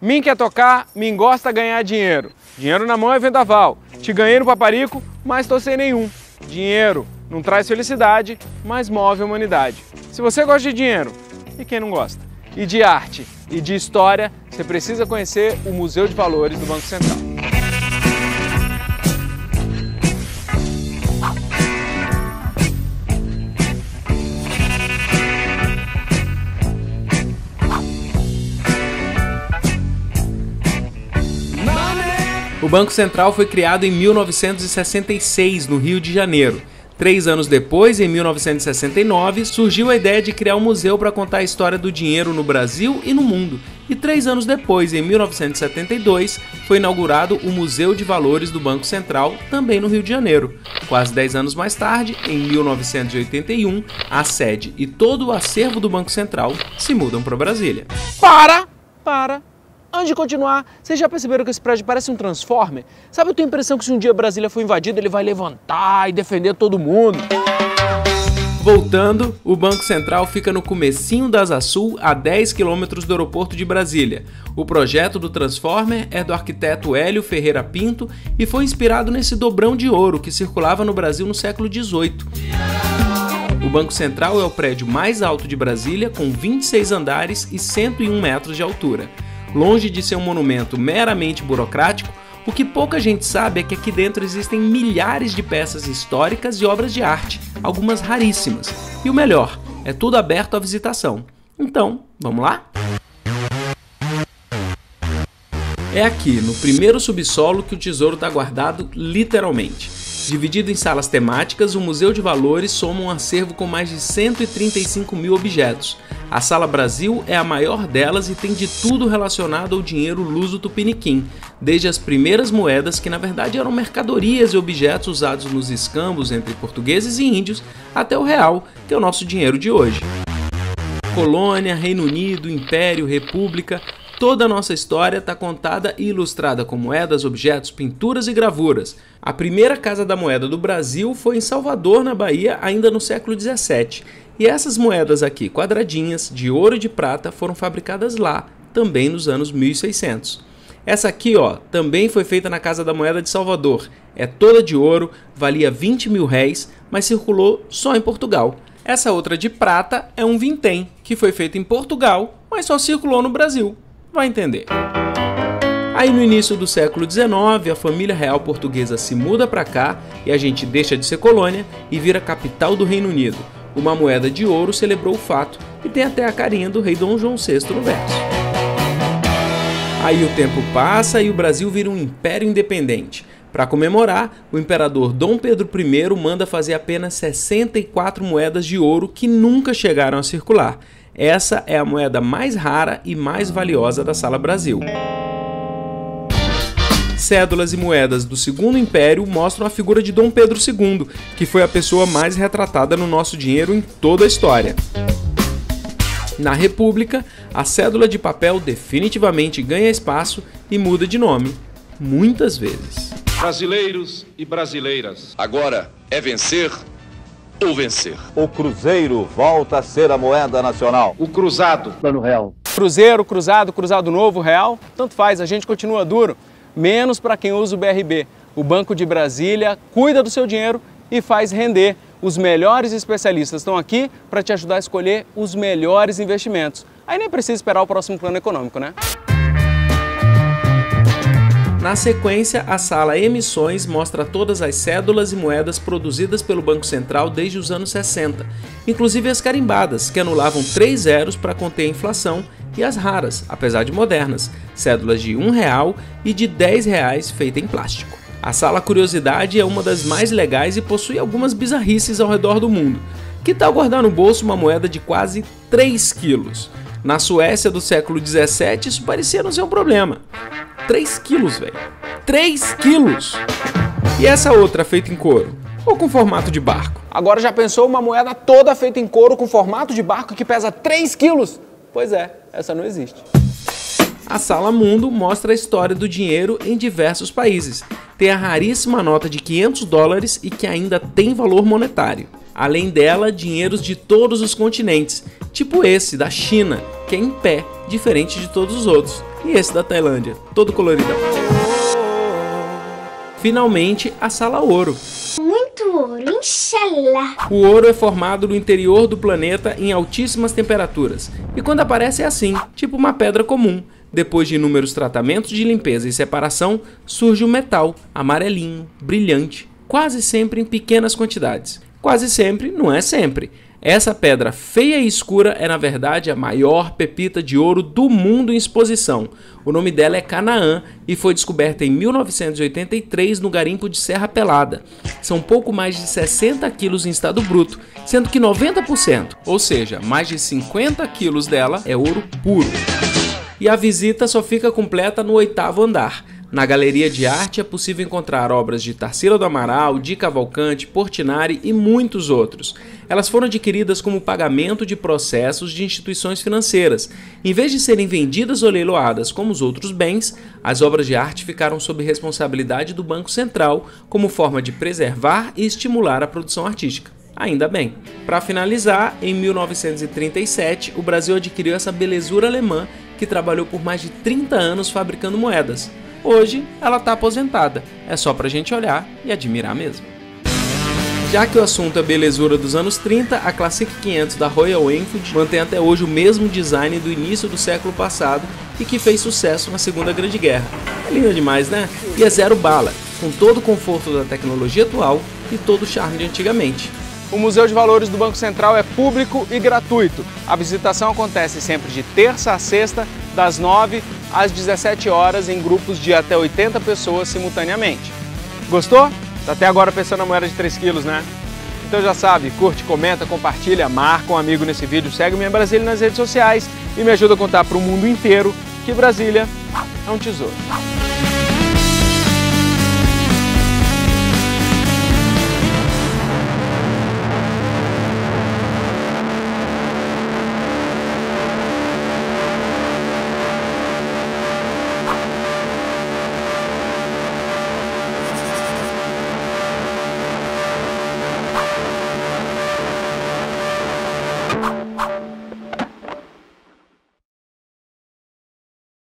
Mim quer tocar, mim gosta ganhar dinheiro. Dinheiro na mão é vendaval. Te ganhei no paparico, mas tô sem nenhum. Dinheiro não traz felicidade, mas move a humanidade. Se você gosta de dinheiro, e quem não gosta? E de arte e de história, você precisa conhecer o Museu de Valores do Banco Central. O Banco Central foi criado em 1966, no Rio de Janeiro. Três anos depois, em 1969, surgiu a ideia de criar um museu para contar a história do dinheiro no Brasil e no mundo. E três anos depois, em 1972, foi inaugurado o Museu de Valores do Banco Central, também no Rio de Janeiro. Quase dez anos mais tarde, em 1981, a sede e todo o acervo do Banco Central se mudam para Brasília. Para! Para! Antes de continuar, vocês já perceberam que esse prédio parece um Transformer? Sabe, eu tenho a impressão que se um dia Brasília for invadida, ele vai levantar e defender todo mundo. Voltando, o Banco Central fica no comecinho da Asa Sul, a 10 quilômetros do aeroporto de Brasília. O projeto do Transformer é do arquiteto Hélio Ferreira Pinto e foi inspirado nesse dobrão de ouro que circulava no Brasil no século XVIII. O Banco Central é o prédio mais alto de Brasília, com 26 andares e 101 metros de altura. Longe de ser um monumento meramente burocrático, o que pouca gente sabe é que aqui dentro existem milhares de peças históricas e obras de arte, algumas raríssimas. E o melhor, é tudo aberto à visitação. Então, vamos lá? É aqui, no primeiro subsolo, que o tesouro está guardado literalmente. Dividido em salas temáticas, o Museu de Valores soma um acervo com mais de 135 mil objetos. A Sala Brasil é a maior delas e tem de tudo relacionado ao dinheiro luso tupiniquim, desde as primeiras moedas, que na verdade eram mercadorias e objetos usados nos escambos entre portugueses e índios, até o real, que é o nosso dinheiro de hoje. Colônia, Reino Unido, Império, República, Toda a nossa história está contada e ilustrada com moedas, objetos, pinturas e gravuras. A primeira Casa da Moeda do Brasil foi em Salvador, na Bahia, ainda no século 17. E essas moedas aqui, quadradinhas, de ouro e de prata, foram fabricadas lá, também nos anos 1600. Essa aqui, ó, também foi feita na Casa da Moeda de Salvador. É toda de ouro, valia 20 mil réis, mas circulou só em Portugal. Essa outra de prata é um vintém, que foi feito em Portugal, mas só circulou no Brasil vai entender. Aí no início do século XIX, a família real portuguesa se muda para cá e a gente deixa de ser colônia e vira capital do Reino Unido. Uma moeda de ouro celebrou o fato e tem até a carinha do rei Dom João VI no verso. Aí o tempo passa e o Brasil vira um império independente. Para comemorar, o imperador Dom Pedro I manda fazer apenas 64 moedas de ouro que nunca chegaram a circular. Essa é a moeda mais rara e mais valiosa da Sala Brasil. Cédulas e moedas do Segundo Império mostram a figura de Dom Pedro II, que foi a pessoa mais retratada no nosso dinheiro em toda a história. Na República, a cédula de papel definitivamente ganha espaço e muda de nome, muitas vezes. Brasileiros e brasileiras. Agora é vencer ou vencer. O Cruzeiro volta a ser a moeda nacional. O cruzado. Plano Real. Cruzeiro, cruzado, cruzado novo, real, tanto faz, a gente continua duro, menos para quem usa o BRB. O Banco de Brasília cuida do seu dinheiro e faz render. Os melhores especialistas estão aqui para te ajudar a escolher os melhores investimentos. Aí nem precisa esperar o próximo plano econômico, né? Na sequência, a sala Emissões mostra todas as cédulas e moedas produzidas pelo Banco Central desde os anos 60, inclusive as carimbadas, que anulavam três zeros para conter a inflação, e as raras, apesar de modernas, cédulas de um real e de 10 reais feitas em plástico. A sala Curiosidade é uma das mais legais e possui algumas bizarrices ao redor do mundo. Que tal guardar no bolso uma moeda de quase 3 quilos? Na Suécia do século 17, isso parecia não ser um problema. 3 quilos, velho. 3 quilos! E essa outra feita em couro? Ou com formato de barco? Agora já pensou uma moeda toda feita em couro com formato de barco que pesa 3 quilos? Pois é, essa não existe. A Sala Mundo mostra a história do dinheiro em diversos países. Tem a raríssima nota de 500 dólares e que ainda tem valor monetário. Além dela, dinheiros de todos os continentes, tipo esse da China, que é em pé, diferente de todos os outros. E esse da Tailândia, todo coloridão. Finalmente, a Sala Ouro. Muito ouro, inshallah. O ouro é formado no interior do planeta em altíssimas temperaturas, e quando aparece é assim, tipo uma pedra comum. Depois de inúmeros tratamentos de limpeza e separação, surge o metal, amarelinho, brilhante, quase sempre em pequenas quantidades. Quase sempre não é sempre. Essa pedra feia e escura é, na verdade, a maior pepita de ouro do mundo em exposição. O nome dela é Canaã e foi descoberta em 1983 no garimpo de Serra Pelada. São pouco mais de 60 quilos em estado bruto, sendo que 90%, ou seja, mais de 50 quilos dela, é ouro puro. E a visita só fica completa no oitavo andar. Na Galeria de Arte é possível encontrar obras de Tarsila do Amaral, Di Cavalcante, Portinari e muitos outros. Elas foram adquiridas como pagamento de processos de instituições financeiras. Em vez de serem vendidas ou leiloadas como os outros bens, as obras de arte ficaram sob responsabilidade do Banco Central como forma de preservar e estimular a produção artística. Ainda bem. Para finalizar, em 1937, o Brasil adquiriu essa belezura alemã que trabalhou por mais de 30 anos fabricando moedas. Hoje ela está aposentada, é só pra gente olhar e admirar mesmo. Já que o assunto é belezura dos anos 30, a Classic 500 da Royal Enfield mantém até hoje o mesmo design do início do século passado e que fez sucesso na Segunda Grande Guerra. É linda demais, né? E é zero bala, com todo o conforto da tecnologia atual e todo o charme de antigamente. O Museu de Valores do Banco Central é público e gratuito. A visitação acontece sempre de terça a sexta, das 9 às 17 horas, em grupos de até 80 pessoas simultaneamente. Gostou? Tá até agora pensando na moeda de 3 quilos, né? Então já sabe, curte, comenta, compartilha, marca um amigo nesse vídeo, segue o Minha Brasília nas redes sociais e me ajuda a contar para o mundo inteiro que Brasília é um tesouro.